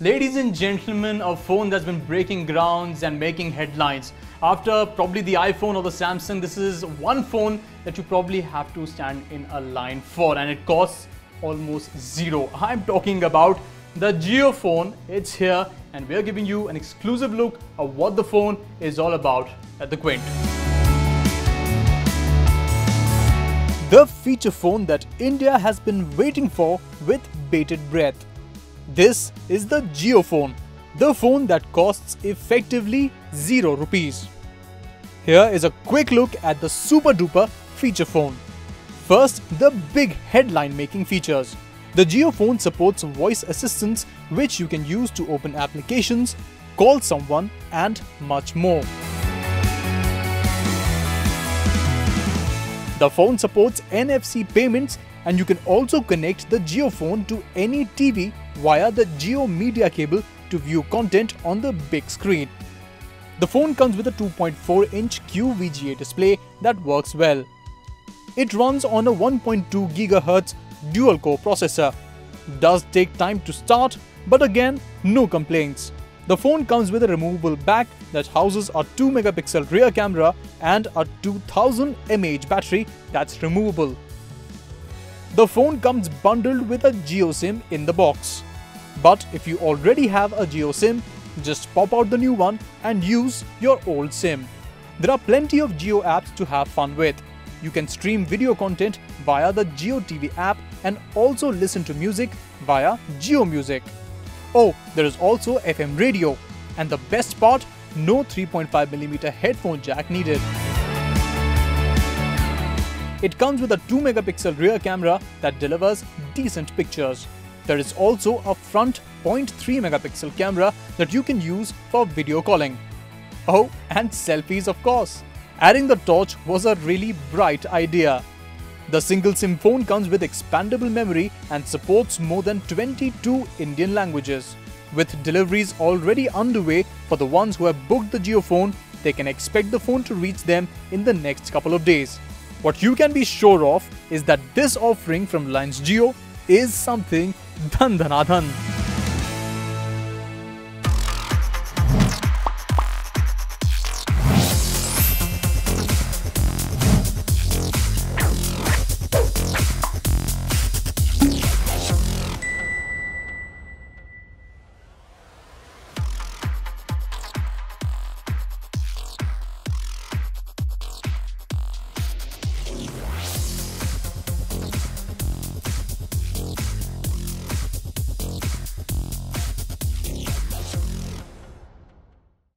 Ladies and gentlemen, a phone that's been breaking grounds and making headlines. After probably the iPhone or the Samsung, this is one phone that you probably have to stand in a line for and it costs almost zero. I'm talking about the JioPhone. It's here and we're giving you an exclusive look of what the phone is all about at the Quint. The feature phone that India has been waiting for with bated breath. This is the JioPhone, the phone that costs effectively 0 rupees. Here is a quick look at the super duper feature phone. First, the big headline making features. The JioPhone supports voice assistants which you can use to open applications, call someone and much more. The phone supports NFC payments and you can also connect the JioPhone to any TV via the Jio media cable to view content on the big screen. The phone comes with a 2.4-inch QVGA display that works well. It runs on a 1.2 GHz dual-core processor. Does take time to start, but again, no complaints. The phone comes with a removable back that houses a 2 megapixel rear camera and a 2000 mAh battery that's removable. The phone comes bundled with a Jio SIM in the box. But if you already have a Jio SIM, just pop out the new one and use your old SIM. There are plenty of Jio apps to have fun with. You can stream video content via the Jio TV app and also listen to music via Jio Music. Oh, there is also FM radio. And the best part, no 3.5mm headphone jack needed. It comes with a 2 megapixel rear camera that delivers decent pictures. There is also a front 0.3 megapixel camera that you can use for video calling. Oh, and selfies of course. Adding the torch was a really bright idea. The single SIM phone comes with expandable memory and supports more than 22 Indian languages. With deliveries already underway for the ones who have booked the JioPhone, they can expect the phone to reach them in the next couple of days. What you can be sure of is that this offering from Reliance Jio is something dhan dhanadhan.